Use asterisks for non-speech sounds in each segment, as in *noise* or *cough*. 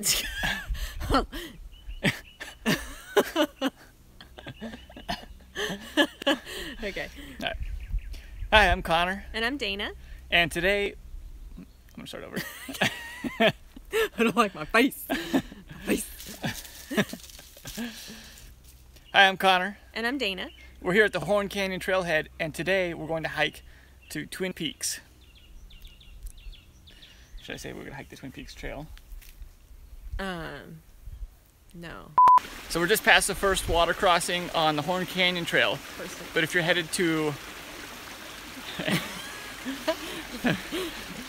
*laughs* okay. Right. Hi, I'm Connor, And I'm Dana. and today I'm gonna start over. *laughs* I don't like my face. *laughs* My face. Hi, I'm Connor. And I'm Dana. We're here at the Horn Canyon Trailhead, and today we're going to hike to Twin Peaks. Should I say we're gonna hike the Twin Peaks Trail? Um, no. So we're just past the first water crossing on the Horn Canyon Trail. But if you're headed to *laughs* *laughs*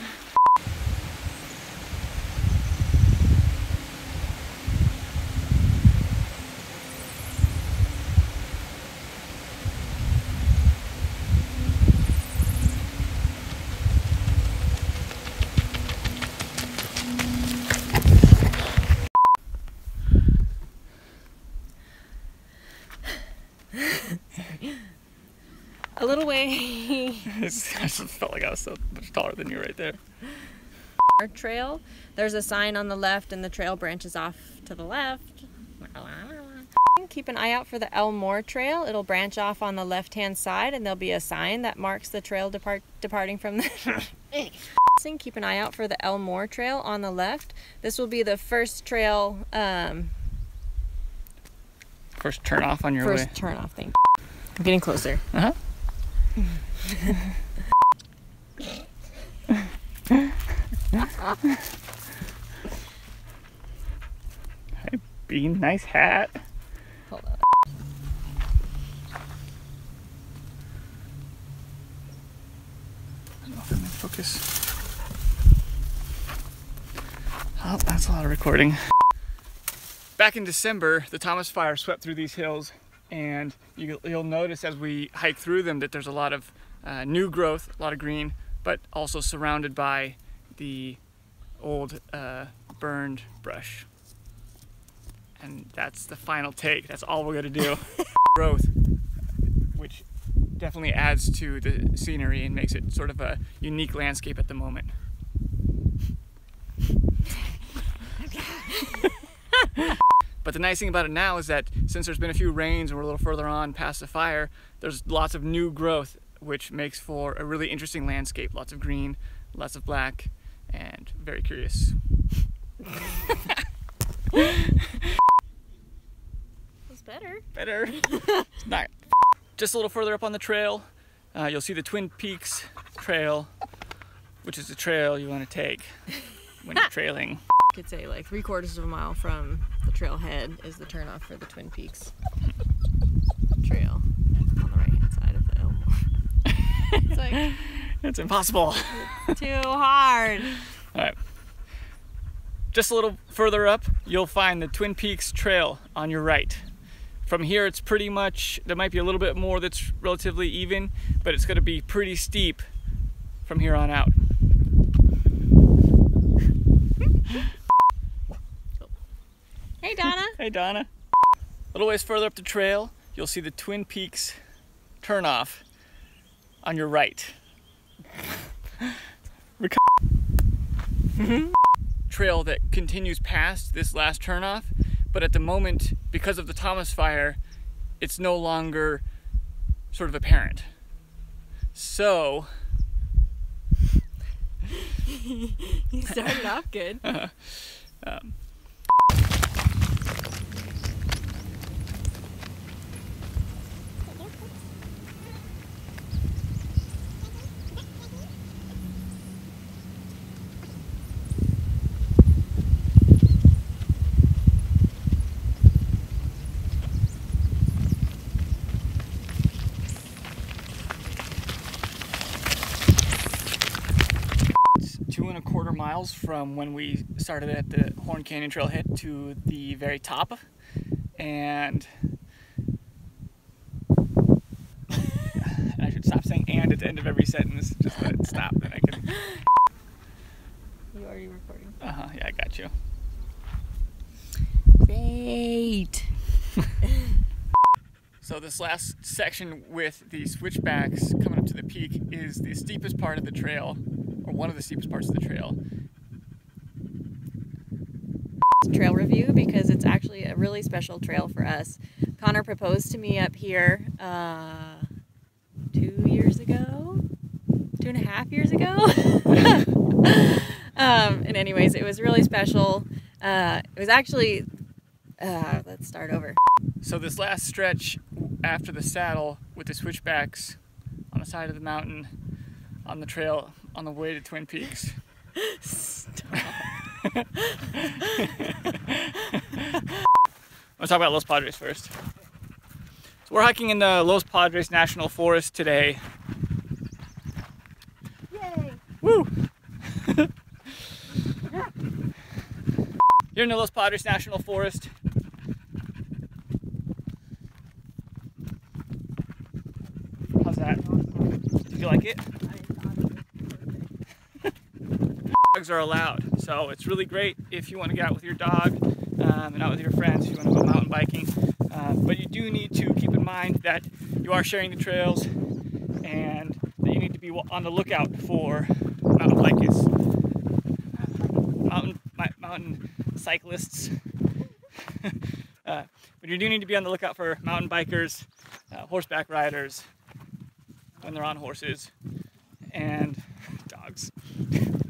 A little way. *laughs* I just felt like I was so much taller than you right there. Our trail. There's a sign on the left, and the trail branches off to the left. Keep an eye out for the Elmore Trail. It'll branch off on the left-hand side, and there'll be a sign that marks the trail depart departing from the. *laughs* Keep an eye out for the Elmore Trail on the left. This will be the first trail, um, First turn off on your first way. turn off thing. I'm getting closer. Uh-huh. Hey, Bean, nice hat. Hold on. I don't know if I'm in focus. Oh, that's a lot of recording. Back in December, the Thomas Fire swept through these hills, and you, you'll notice as we hike through them that there's a lot of uh, new growth, a lot of green, but also surrounded by the old uh, burned brush. And that's the final take. That's all we're gonna do. *laughs* growth, which definitely adds to the scenery and makes it sort of a unique landscape at the moment. *laughs* *laughs* but the nice thing about it now is that since there's been a few rains and we're a little further on past the fire, there's lots of new growth, which makes for a really interesting landscape. Lots of green, lots of black, and very curious. *laughs* That's better. Better. It's *laughs* not. Just a little further up on the trail, uh, you'll see the Twin Peaks Trail, which is the trail you want to take when you're *laughs* trailing. Could say like three quarters of a mile from the trailhead is the turnoff for the Twin Peaks Trail on the right hand side of the Elmore. it's like *laughs* It's impossible. too hard. *laughs* All right. Just a little further up, you'll find the Twin Peaks Trail on your right. From here, it's pretty much, there might be a little bit more that's relatively even, but it's going to be pretty steep from here on out. Hey Donna. *laughs* Hey, Donna. A little ways further up the trail, you'll see the Twin Peaks turnoff on your right. Trail that continues past this last turnoff, but at the moment, because of the Thomas fire, it's no longer sort of apparent. So, *laughs* you started off good. *laughs* um, It's two and a quarter miles from when we started at the Horn Canyon Trailhead to the very top. And *laughs* I should stop saying and at the end of every sentence. Just let it stop, then I can. *laughs* You already recording. Uh huh, yeah, I got you. Great. *laughs* So this last section with the switchbacks coming up to the peak is the steepest part of the trail, or one of the steepest parts of the trail. trail review because it's actually a really special trail for us. Connor proposed to me up here uh, two years ago, two and a half years ago. *laughs* um, and anyways, it was really special. Uh, it was actually, uh, let's start over. So this last stretch after the saddle with the switchbacks on the side of the mountain on the trail on the way to Twin Peaks. Stop. *laughs* Let's talk about Los Padres first. So we're hiking in the Los Padres National Forest today. Yay! Woo! *laughs* You're in the Los Padres National Forest. How's that? Do you like it? Dogs are allowed, so it's really great if you want to get out with your dog um, and out with your friends if you want to go mountain biking. Uh, but you do need to keep in mind that you are sharing the trails and that you need to be on the lookout for mountain bikers, mountain mountain cyclists. *laughs* uh, but you do need to be on the lookout for mountain bikers, uh, horseback riders when they're on horses, and dogs. *laughs*